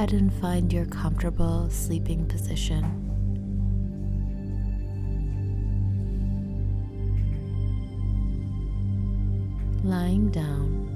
ahead and find your comfortable sleeping position. Lying down.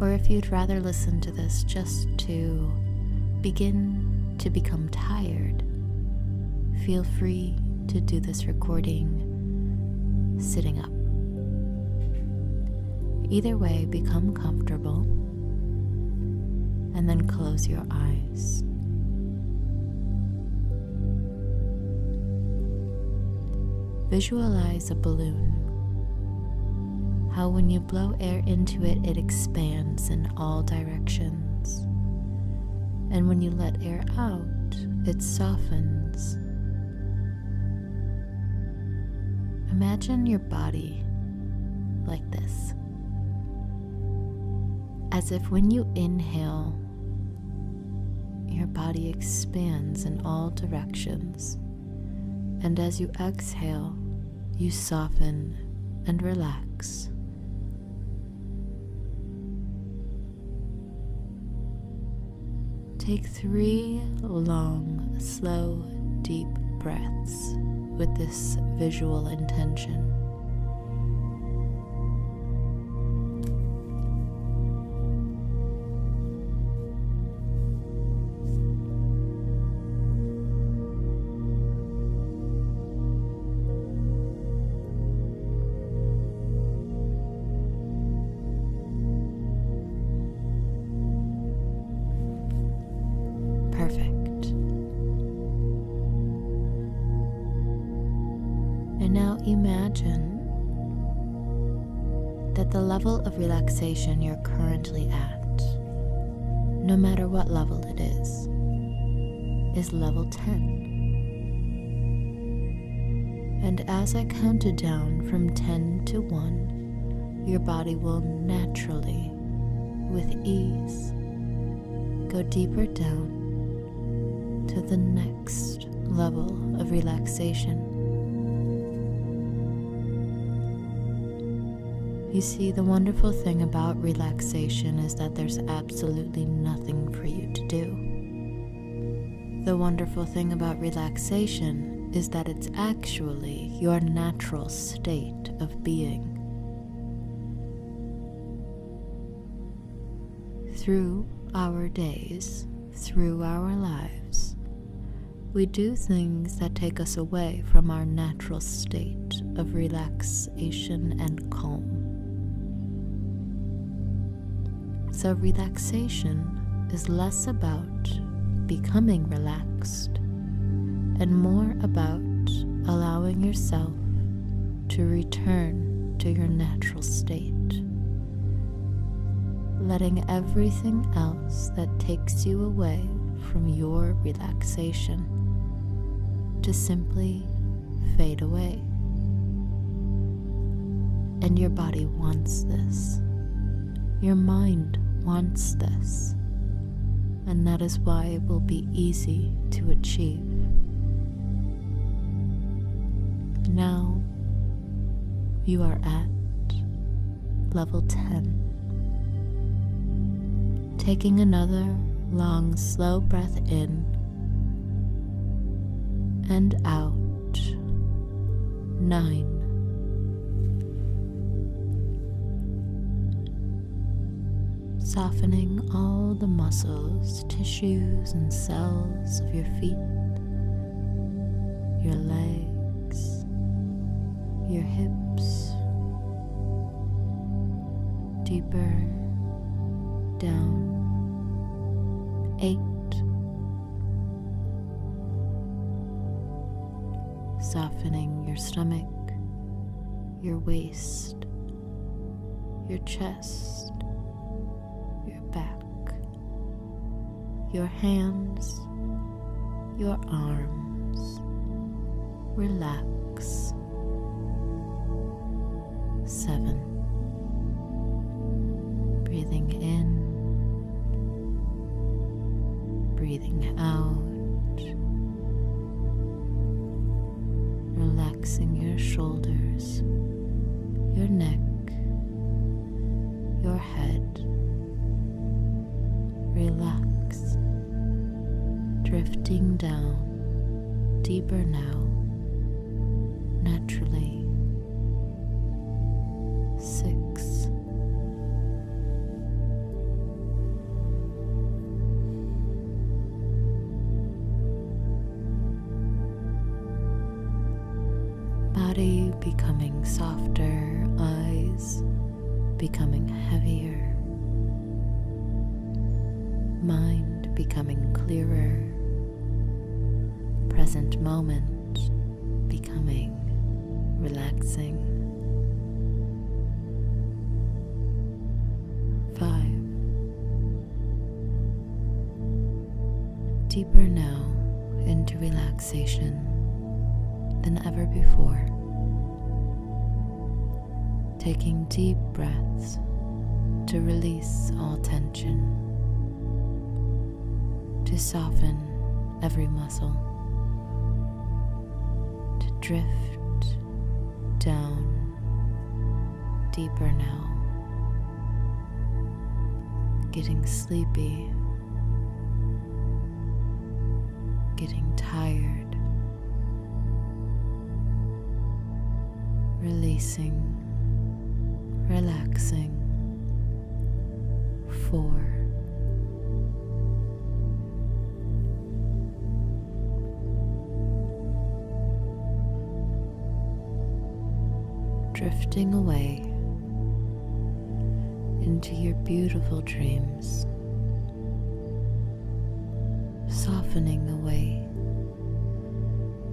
Or if you'd rather listen to this just to begin to become tired, feel free to do this recording sitting up. Either way, become comfortable and then close your eyes. Visualize a balloon. How, when you blow air into it, it expands in all directions. And when you let air out, it softens. Imagine your body like this as if when you inhale, your body expands in all directions, and as you exhale, you soften and relax. Take three long, slow, deep breaths with this visual intention. And now imagine that the level of relaxation you're currently at, no matter what level it is, is level 10. And as I counted down from 10 to 1, your body will naturally, with ease, go deeper down to the next level of relaxation. You see, the wonderful thing about relaxation is that there's absolutely nothing for you to do. The wonderful thing about relaxation is that it's actually your natural state of being. Through our days, through our lives, we do things that take us away from our natural state of relaxation and calm. So, relaxation is less about becoming relaxed and more about allowing yourself to return to your natural state letting everything else that takes you away from your relaxation to simply fade away. And your body wants this. Your mind wants this. And that is why it will be easy to achieve. Now you are at level 10 taking another long, slow breath in and out. Nine. Softening all the muscles, tissues, and cells of your feet, your legs, your hips, deeper down. Eight, softening your stomach, your waist, your chest, your hands, your arms. Relax. Seven. Breathing in, breathing out, relaxing your shoulders, your neck, your head. Relax deeper now, naturally. Six. Body becoming softer, eyes becoming heavier, mind becoming clearer, present moment becoming relaxing. Five. Deeper now into relaxation than ever before. Taking deep breaths to release all tension, to soften every muscle, drift down deeper now, getting sleepy, getting tired. releasing, relaxing. Four. Drifting away into your beautiful dreams, softening away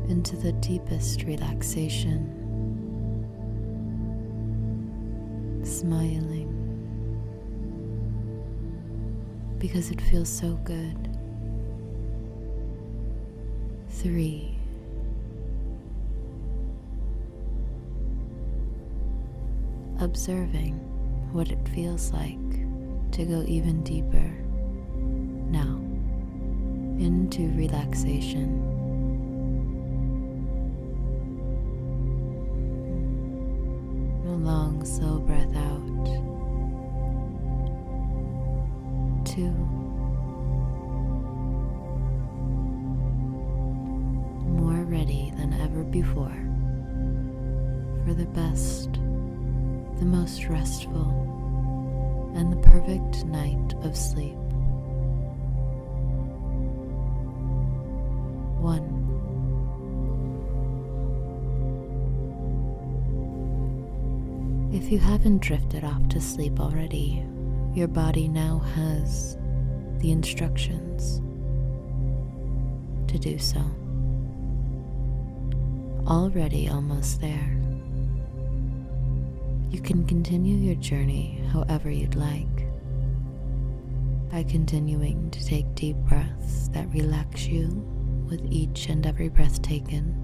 into the deepest relaxation. smiling because it feels so good. Three. Observing what it feels like to go even deeper now into relaxation. A long, slow breath out. Two. More ready than ever before for the best, the most restful, and the perfect night of sleep. One. If you haven't drifted off to sleep already, your body now has the instructions to do so. Already almost there. You can continue your journey however you'd like by continuing to take deep breaths that relax you with each and every breath taken.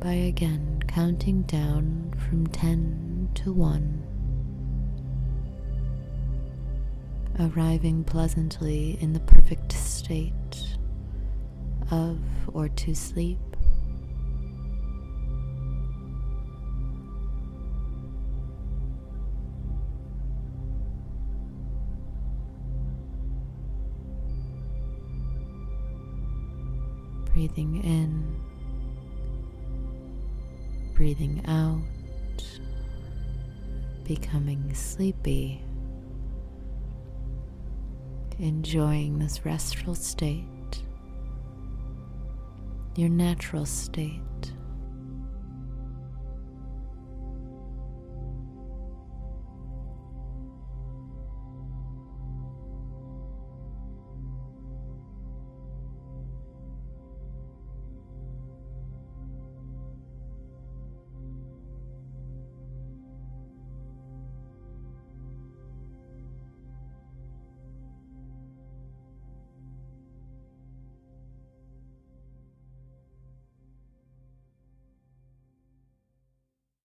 By again counting down from 10 to 1, arriving pleasantly in the perfect state of or to sleep. Breathing in, breathing out, becoming sleepy, enjoying this restful state, your natural state.